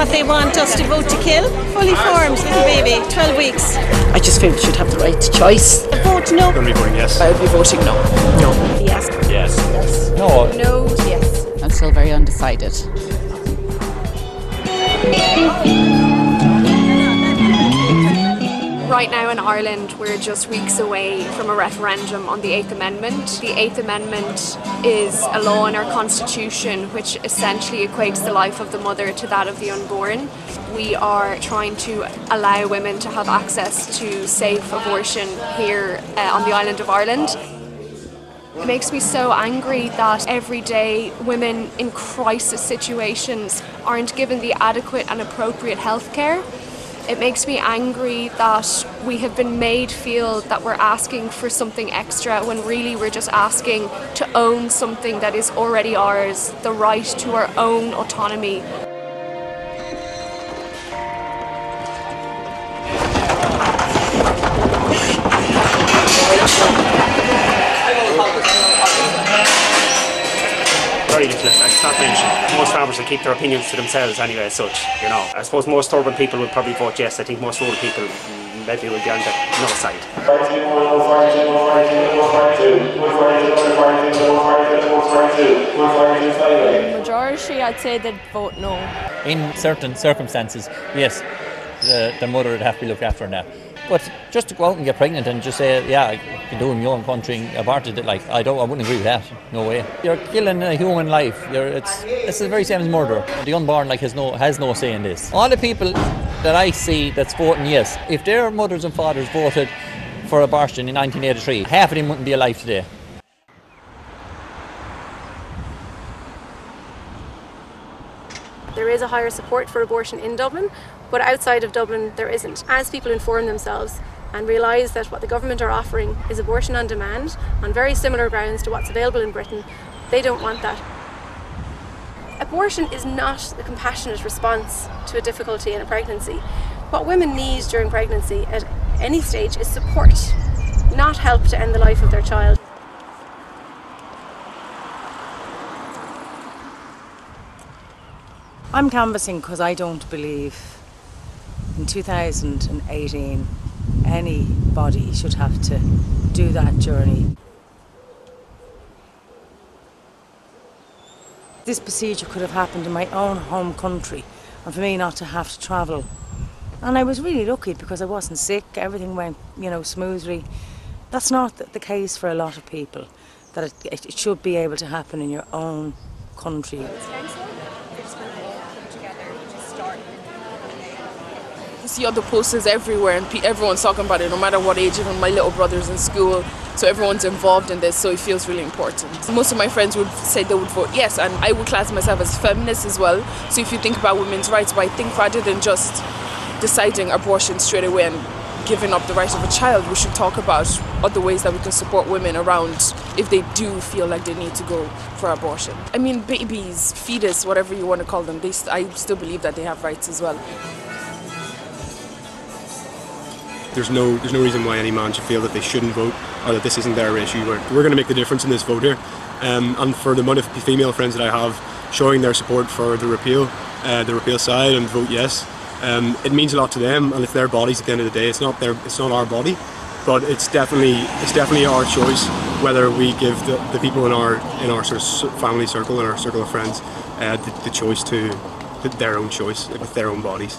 what they want us to vote to kill. Fully formed little baby, 12 weeks. I just feel we should have the right to choice. Vote no. Going to be voting yes. I would be voting no. No. Yes. Yes. Yes. No. No. Yes. I'm still very undecided. Right now in Ireland, we're just weeks away from a referendum on the Eighth Amendment. The Eighth Amendment is a law in our constitution which essentially equates the life of the mother to that of the unborn. We are trying to allow women to have access to safe abortion here uh, on the island of Ireland. It makes me so angry that every day women in crisis situations aren't given the adequate and appropriate health care. It makes me angry that we have been made feel that we're asking for something extra when really we're just asking to own something that is already ours, the right to our own autonomy. Very little. It's not mentioned. Most farmers will keep their opinions to themselves anyway, as such. You know, I suppose most urban people would probably vote yes. I think most rural people mm, maybe would be on the no side. Majority, I'd say they'd vote no. In certain circumstances, yes, the, the mother would have to be looked after in that. But just to go out and get pregnant and just say, yeah, you can do it your own country aborted it, like, I don't, I wouldn't agree with that. No way. You're killing a human life. You're, it's, it's the very same as murder. The unborn, like, has no, has no say in this. All the people that I see that's voting yes, if their mothers and fathers voted for abortion in 1983, half of them wouldn't be alive today. There is a higher support for abortion in Dublin, but outside of Dublin there isn't. As people inform themselves and realise that what the government are offering is abortion on demand on very similar grounds to what's available in Britain, they don't want that. Abortion is not a compassionate response to a difficulty in a pregnancy. What women need during pregnancy at any stage is support, not help to end the life of their child. I'm canvassing because I don't believe in 2018 anybody should have to do that journey. This procedure could have happened in my own home country and for me not to have to travel. And I was really lucky because I wasn't sick, everything went, you know, smoothly. That's not the- case for a lot of people, that it, it should be able to happen in your own country. See other posters everywhere and everyone's talking about it no matter what age even my little brother's in school. So everyone's involved in this so it feels really important. Most of my friends would say they would vote yes and i would class myself as feminist as well. So if you think about women's rights but i think rather than just deciding abortion straight away and giving up the right of a child we should talk about other ways that we can support women around if they do feel like they need to go for abortion. I mean babies fetus whatever you want to call them they i still believe that they have rights as well There's no there's no reason why any man should feel that they shouldn't vote or that this isn't their issue. We're, we're going to make the difference in this vote here. Um, and for the amount of female friends that I have showing their support for the repeal, uh, the repeal side and vote yes, um, it means a lot to them and it's their bodies at the end of the day. It's not their it's not our body, but it's definitely it's definitely our choice whether we give the, the people in our in our sort of family circle and our circle of friends uh, the, the choice to their own choice with their own bodies.